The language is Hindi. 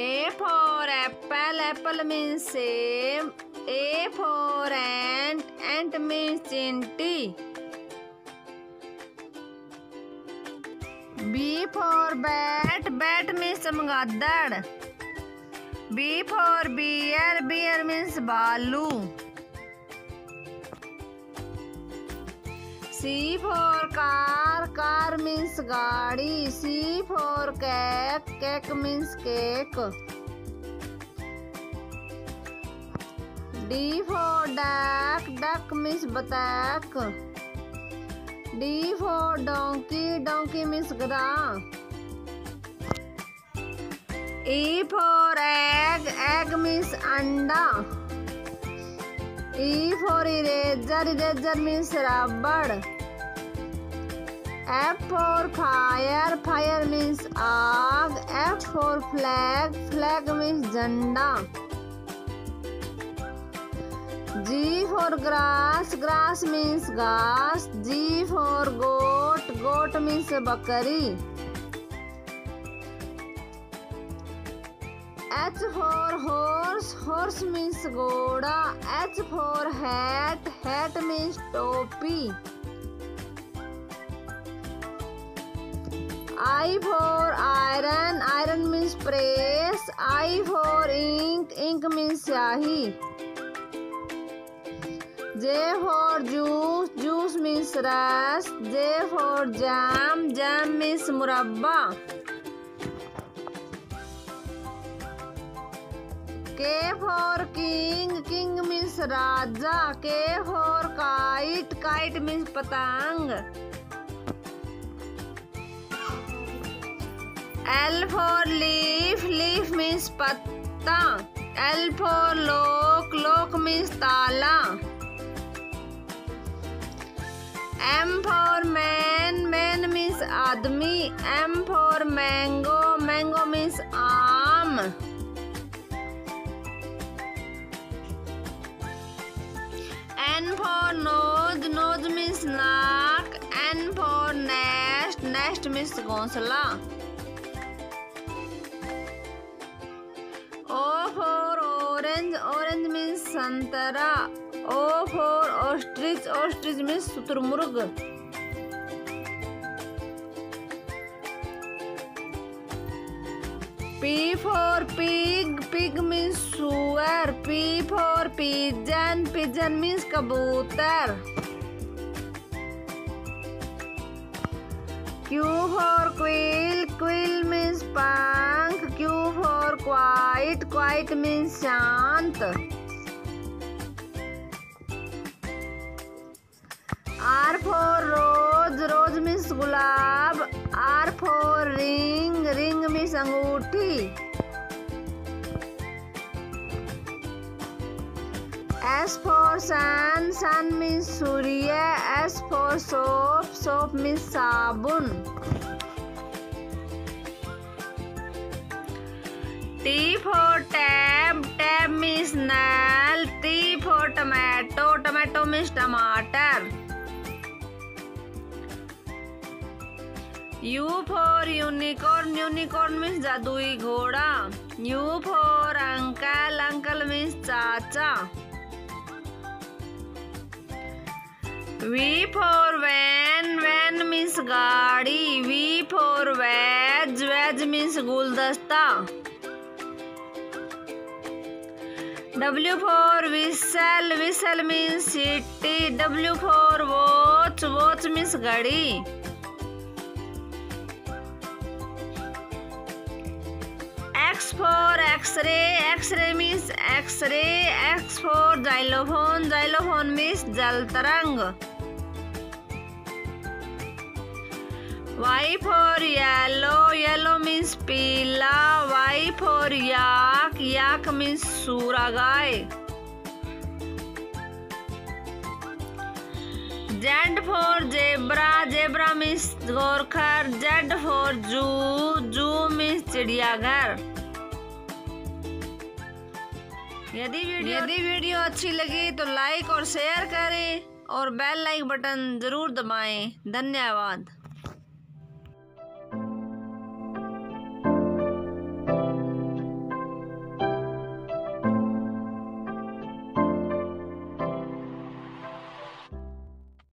A for apple, apple means same. A for ant, ant means chinty. B for bat, bat means चमगादड़. B for bear, bear means भालू. C for car, car means गाड़ी. C for cake, cake means cake. D for duck, duck means बतख. D for donkey, donkey means गधा. E for egg, egg means अंडा. E for eraser, eraser means rubber. F for fire, fire means आग. F for flag, flag means झंडा. G for grass, grass means घास. G for goat, goat means बकरी. H for horse, horse means घोड़ा. H for hat, hat means टोपी. I for iron, iron means press. I for ink, ink means स्याही. J for juice, juice means रस. J for jam, jam means मुरब्बा. K for king, king means raja. K for kite, kite means पतंग. L for leaf, leaf means पत्ता. L for lock, lock means ताला. M for man, man means आदमी. M for mango, mango means आम. N for nose, nose means नाक. N for nest, nest means घोंसला. Orange, orange means संतरा. O for ostrich, ostrich means शुतुरमुर्ग. P for pig, pig means सुअर. P for pigeon, pigeon means कबूतर. Q for quill, quill means पंख. क्वाइट क्वाइट मीन शांत। R for rose rose means gulab. R for ring ring means अंगूठी। S for sun sun means Surya. S for soap soap means साबुन। T for tab, tab means nail. T for tomato, tomato means टमाटर. U for unicorn, unicorn means जादुई घोड़ा. U for uncle, uncle means चाचा. V for van, van means गाड़ी. V for veg, veg means गुलदस्ता. W for whistle, whistle means city. W for watch, watch means घड़ी. X for X-ray, X-ray means X-ray. X for xylophone, xylophone means जल Y for yellow, yellow means पीला. Y for yak, yak means सूरा गाय. Z for zebra, zebra means गोरखर. Z for zoo, zoo means चिड़ियाघर. यदि यदि वीडियो अच्छी लगी तो लाइक और शेयर करें और बेल लाइक बटन ज़रूर दबाएँ धन्यवाद